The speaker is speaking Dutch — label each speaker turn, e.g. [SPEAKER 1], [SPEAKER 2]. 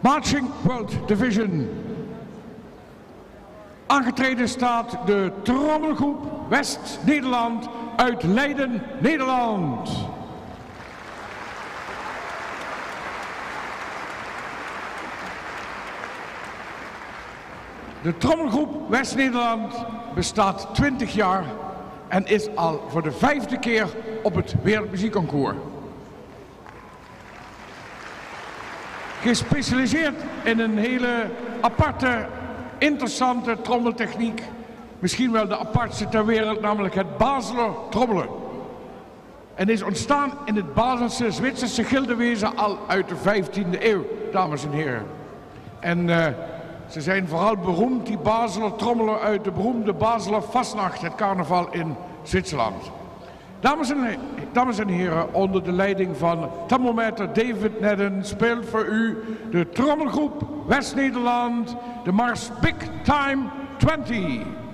[SPEAKER 1] Marching World Division. Aangetreden staat de trommelgroep West-Nederland uit Leiden, Nederland. De trommelgroep West-Nederland bestaat 20 jaar en is al voor de vijfde keer op het Wereldmuziekconcours. Gespecialiseerd in een hele aparte, interessante trommeltechniek. Misschien wel de apartste ter wereld, namelijk het Baseler trommelen. En is ontstaan in het Baselse Zwitserse gildewezen al uit de 15e eeuw, dames en heren. En uh, ze zijn vooral beroemd, die Baseler trommelen uit de beroemde Baseler Vastnacht, het carnaval in Zwitserland. Dames en, dames en heren, onder de leiding van thermometer David Nedden speelt voor u de trommelgroep West-Nederland de Mars Big Time 20.